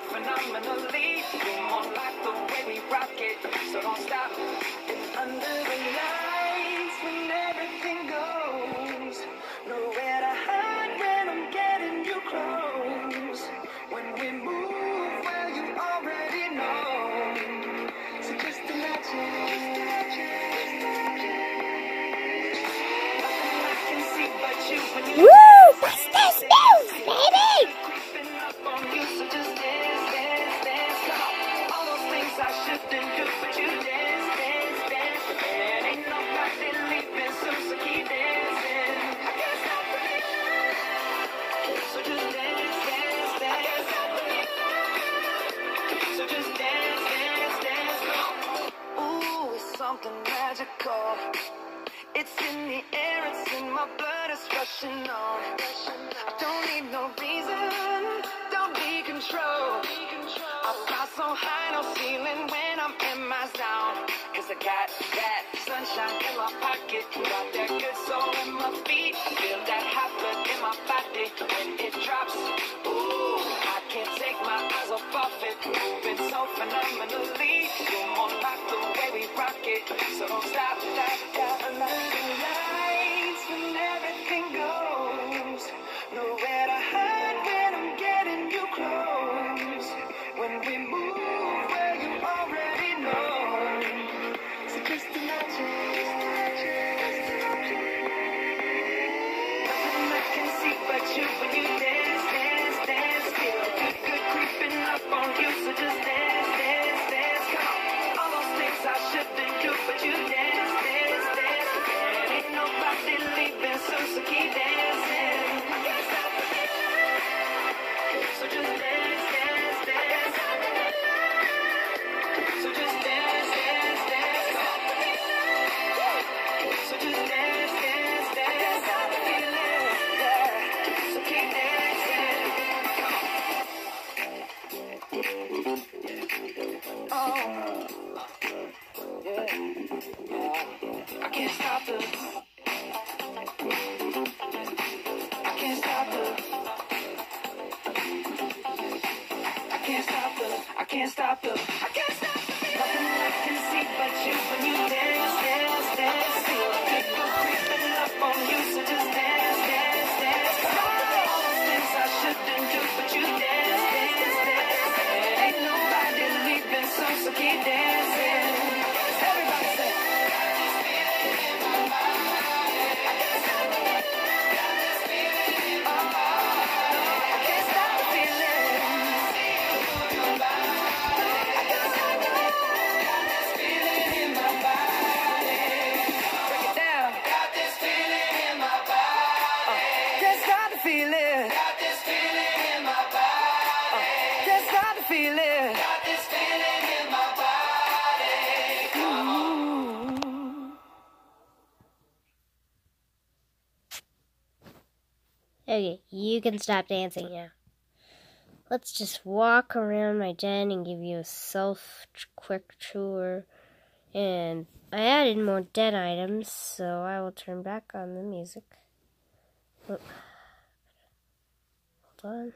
phenomenally. You're more like the way we rock it, so don't stop. Something magical. It's in the air, it's in my blood, it's rushing on. I don't need no reason, don't be control. I fly so high, no ceiling I'm in my zone. Cause I got that sunshine in my pocket, got that good soul in my feet. Feel that hot blood in my body when it drops. Ooh, I can't take my eyes off of it, moving so phenomenally. You're more like the way we rock it, so don't stop, stop, I can't stop the can't stop the. Okay, you can stop dancing now. Let's just walk around my den and give you a self quick tour. And I added more den items, so I will turn back on the music. Hold on.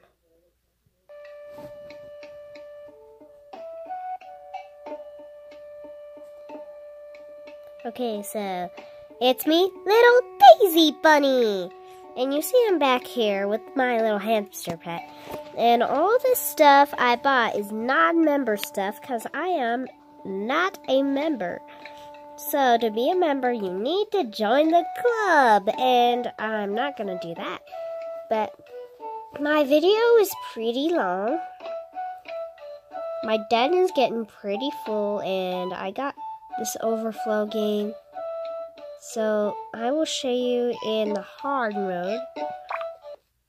Okay, so it's me, little Daisy Bunny. And you see I'm back here with my little hamster pet. And all this stuff I bought is non-member stuff because I am not a member. So to be a member, you need to join the club. And I'm not going to do that. But my video is pretty long. My den is getting pretty full and I got this overflow game. So I will show you in the hard mode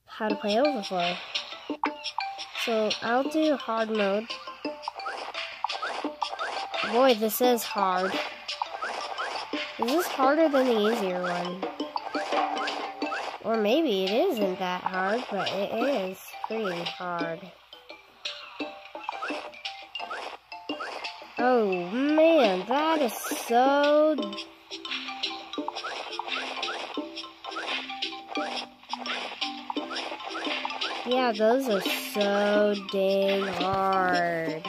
how to play overflow. So I'll do hard mode. Boy, this is hard. Is this harder than the easier one? Or maybe it isn't that hard, but it is pretty hard. Oh man, that is so Yeah, those are so dang hard.